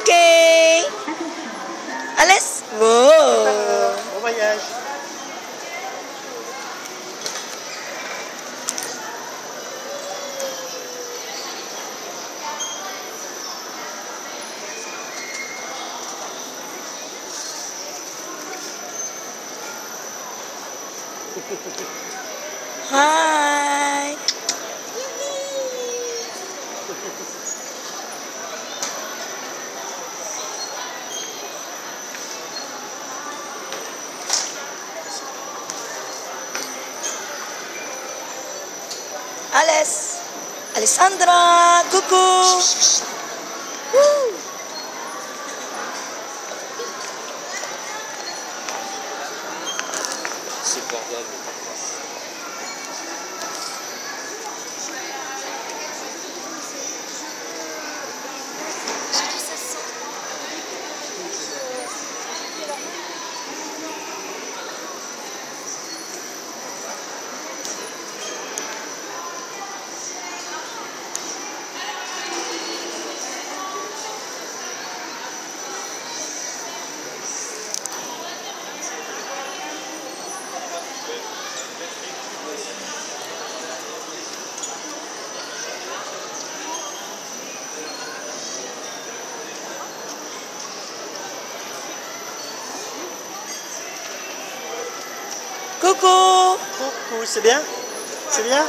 Ok. Alice. Wow. Bon voyage. Hi. Alès. Alessandra, coucou. Ouh. C'est bordel. C'est bien C'est bien